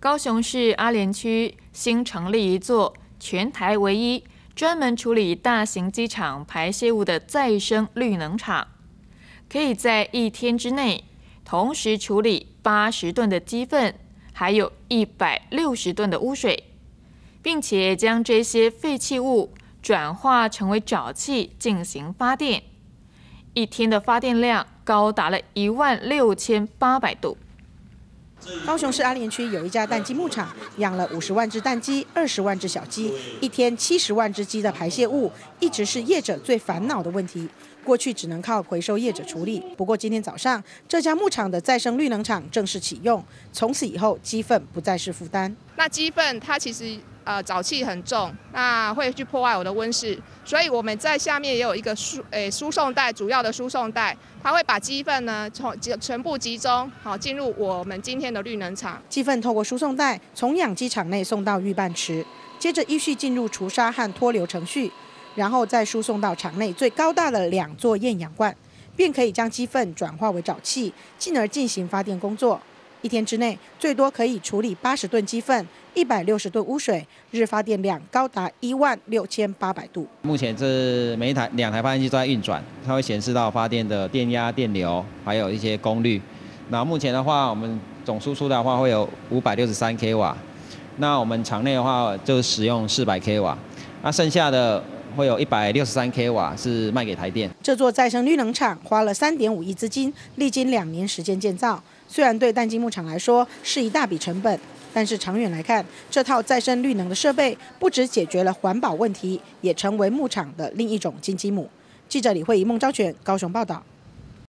高雄市阿联区新成立一座全台唯一专门处理大型机场排泄物的再生绿能厂，可以在一天之内同时处理八十吨的鸡粪，还有一百六十吨的污水，并且将这些废弃物转化成为沼气进行发电，一天的发电量高达了一万六千八百度。高雄市阿联区有一家蛋鸡牧场，养了五十万只蛋鸡、二十万只小鸡，一天七十万只鸡的排泄物，一直是业者最烦恼的问题。过去只能靠回收业者处理，不过今天早上这家牧场的再生绿能厂正式启用，从此以后鸡粪不再是负担。那鸡粪它其实呃沼气很重，那会去破坏我的温室，所以我们在下面也有一个输诶输送带，主要的输送带，它会把鸡粪呢从全部集中好进入我们今天的绿能厂。鸡粪透过输送带从养鸡场内送到预拌池，接着依序进入除沙和脱硫程序。然后再输送到场内最高大的两座厌氧罐，便可以将鸡粪转化为沼气，进而进行发电工作。一天之内最多可以处理八十吨鸡粪、一百六十吨污水，日发电量高达一万六千八百度。目前这每一台两台发电机都在运转，它会显示到发电的电压、电流，还有一些功率。那目前的话，我们总输出的话会有五百六十三 k 瓦，那我们场内的话就使用四百 k 瓦，那剩下的。会有一百六十三 k 瓦是卖给台电。这座再生绿能厂花了三点五亿资金，历经两年时间建造。虽然对淡金牧场来说是一大笔成本，但是长远来看，这套再生绿能的设备不只解决了环保问题，也成为牧场的另一种金鸡母。记者李慧仪、孟昭全高雄报道。